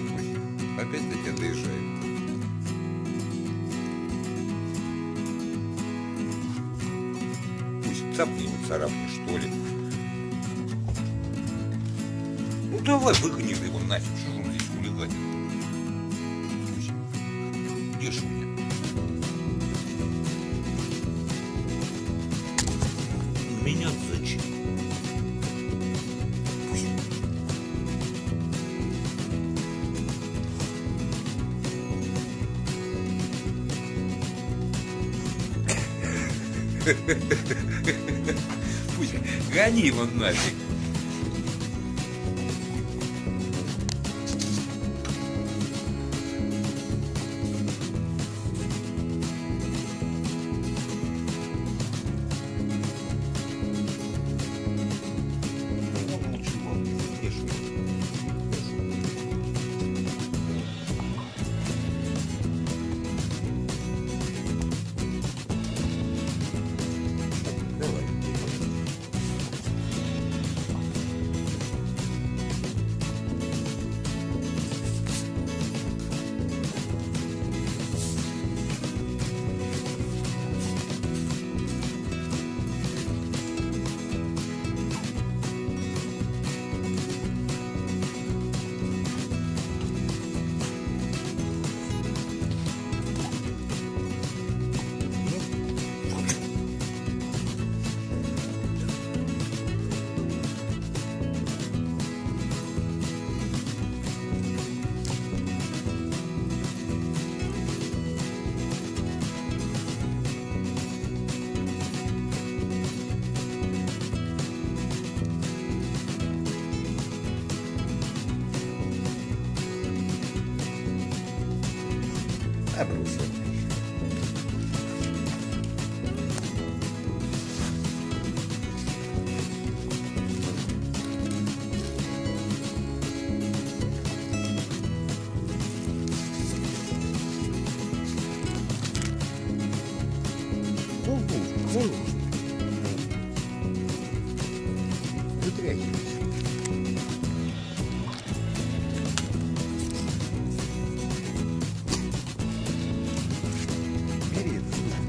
Пусть. Опять до тебя доезжает. Пусть цапни его, царапни, что ли. Ну давай, выгони его нафиг, что он здесь хулиганит. Пусть. Где Шуня? Пусть гони его нафиг. É bruxa. Vamos, vamos.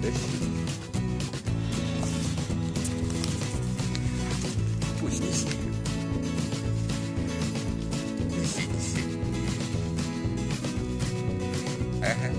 десь. Ось десь. Десь, десь. Ага.